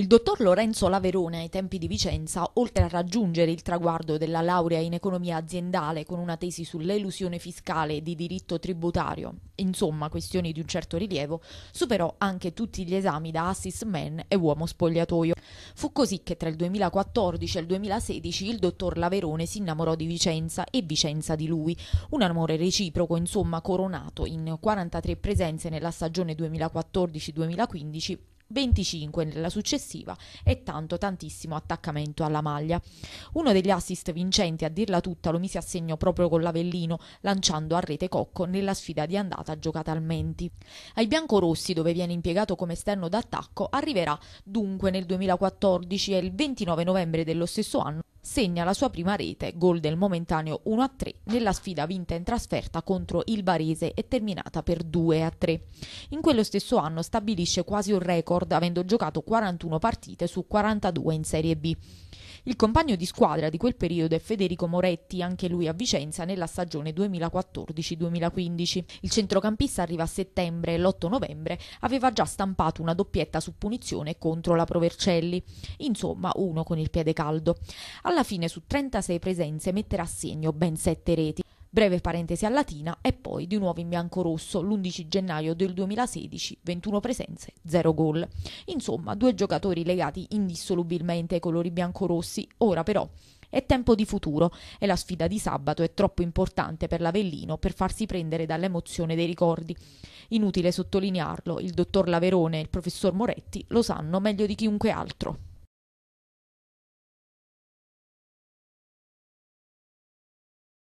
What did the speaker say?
Il dottor Lorenzo Laverone ai tempi di Vicenza, oltre a raggiungere il traguardo della laurea in economia aziendale con una tesi sull'elusione fiscale e di diritto tributario, insomma questioni di un certo rilievo, superò anche tutti gli esami da assist man e uomo spogliatoio. Fu così che tra il 2014 e il 2016 il dottor Laverone si innamorò di Vicenza e Vicenza di lui, un amore reciproco insomma coronato in 43 presenze nella stagione 2014-2015 25 nella successiva e tanto tantissimo attaccamento alla maglia. Uno degli assist vincenti a dirla tutta lo mise a segno proprio con l'Avellino, lanciando a rete Cocco nella sfida di andata giocata al Menti. Ai biancorossi, dove viene impiegato come esterno d'attacco, arriverà dunque nel 2014 e il 29 novembre dello stesso anno segna la sua prima rete, gol del momentaneo 1-3 nella sfida vinta in trasferta contro il Barese e terminata per 2-3. In quello stesso anno stabilisce quasi un record avendo giocato 41 partite su 42 in Serie B. Il compagno di squadra di quel periodo è Federico Moretti, anche lui a Vicenza nella stagione 2014-2015. Il centrocampista arriva a settembre e l'8 novembre aveva già stampato una doppietta su punizione contro la Provercelli. Insomma, uno con il piede caldo. Alla fine su 36 presenze metterà a segno ben 7 reti. Breve parentesi a latina e poi di nuovo in bianco-rosso l'11 gennaio del 2016, 21 presenze, 0 gol. Insomma, due giocatori legati indissolubilmente ai colori bianco-rossi. Ora però è tempo di futuro e la sfida di sabato è troppo importante per l'Avellino per farsi prendere dall'emozione dei ricordi. Inutile sottolinearlo, il dottor Laverone e il professor Moretti lo sanno meglio di chiunque altro.